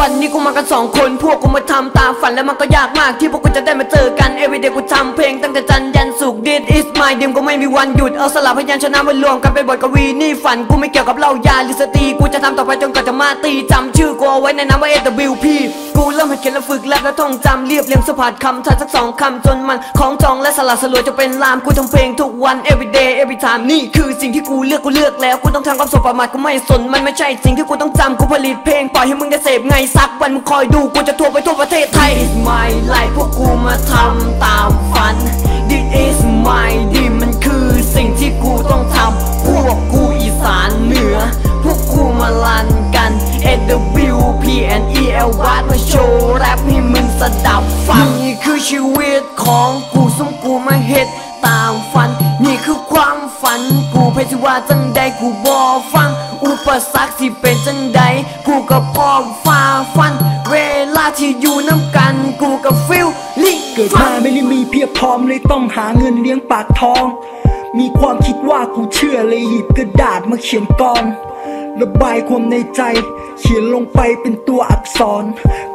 วันนี้กูมากันสองคน พวกกูมาทำตามฝันแล้วมันก็ยากมากที่พวกกูจะได้มาเจอกัน everyday กูทำเพลงตั้งแต่จันยันสุกร์ this is my dream กูไม่มีวันหยุด เอาสลับพยัญชนะมารวมกันเป็นบทกวีนี่ฝันกูไม่เกี่ยวกับเหล้ายาหรือสตรีกูจะทำต่อไปจนกว่าจะมาตีจำชื่อกูเอาไว้ในนามว่า AWP กูเริ่มหัดเขียนและฝึกแรปและท่องจำเรียบเรียงสะพัดคำทัดสักสองคำจนมันของจองและสลัดสลวยจะเป็นลามกูทำเพลงทุกวัน everyday every time นี่คือสิ่งที่กูเลือกกูเลือกแล้วกูต้องทำความสบประมาทกูไม่สนมันไม่ใช่สิ่งที่กูต้องจำกูผลิตเพลงปล่อยให้มึงได้เสพไงสักวันมึงคอยดูกูจะทัวร์ไปทั่วประเทศไทย It's my life พวกกูมาทำตามฝัน ดับฟังนี่คือชีวิตของกูซึ่งกูมาเฮ็ดตามฝัน นี่คือความฝัน กูเพชรว่าจังใดกูบอฟัง อุปสรรคที่เป็นจังใดกูก็พร้อมฝ่าฟัน เวลาที่อยู่น้ำกัน กูก็ฟิลลิ่งเกิดมาไม่ได้มีเพียบพร้อมเลยต้องหาเงินเลี้ยงปากท้อง มีความคิดว่ากูเชื่อเลยหยิบกระดาษมาเขียนกร ระบายความในใจ เขียนลงไปเป็นตัวอักษร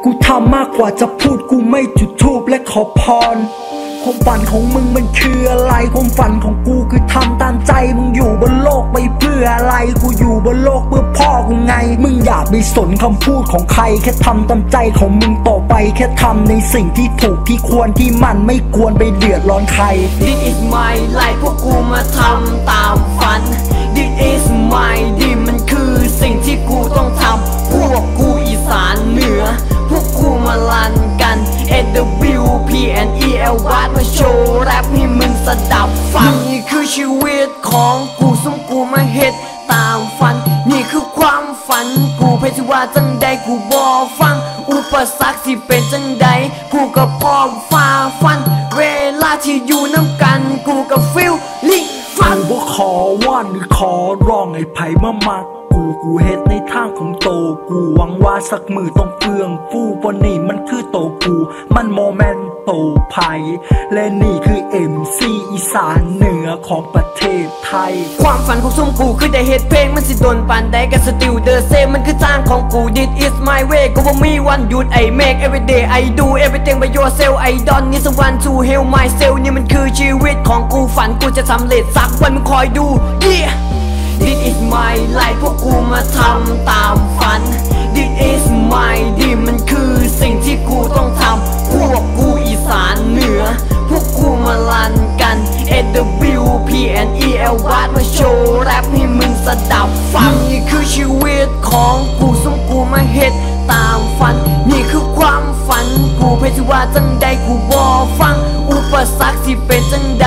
กูทำมากกว่าจะพูดกูไม่จุดทูบและขอพรความฝันของมึงมันคืออะไร ความฝันของกูคือทำตามใจ มึงอยู่บนโลกไปเพื่ออะไร กูอยู่บนโลกเพื่อพ่อกูไง มึงอย่าไปสนคำพูดของใคร แค่ทำตามใจของมึงต่อไป แค่ทำในสิ่งที่ถูกที่ควรที่มันไม่ควรไปเดือดร้อนใคร This is my ฝันนี่คือชีวิตของกูสมกูมาเฮ็ดตามฝัน นี่คือความฝัน กูเพชรว่าจังใดกูบอฟัง อุปสรรคที่เป็นจังใดกูก็พร้อมฝ่าฟัน เวลาที่อยู่น้ำกัน กูก็ฟิลลิ่งฟันกูบ่ขอว่อนหรือขอร้องให้ไผมามาก กูกูเฮ็ดในทางของโตกูหวังว่าสักมือต้องเฟืองฟูบนนี่มันคือโตกู มันบ่แม่นโตไผและนี่คือ MC อีสานเหนือของประเทศไทย ความฝันของซุ่มกูคือได้เฮ็ดเพลงมันสิโดนปานใดก็ still the same มันคือทางของกู This is my way กูบ่มีวันหยุด I make every day I do everything by yourself I don't need someone to help myself นี่มันคือชีวิตของกูฝันกูจะสำเร็จสักวันมึงคอยดู yeah This is my life พวกกูมาทำตามฝัน This is my dream มันคือสิ่งที่กูต้องทำ พวกกูอีสานเหนือ พวกกูมาลันกัน A W P N E L วัดมาโชว์แรปให้มึงสดับฟัง นี่คือชีวิตของกูซึ่งกูมาเฮ็ดตามฝัน นี่คือความฝัน กูเพชรว่าจังใดกูบอฟัง อุปสรรคที่เป็นจังใด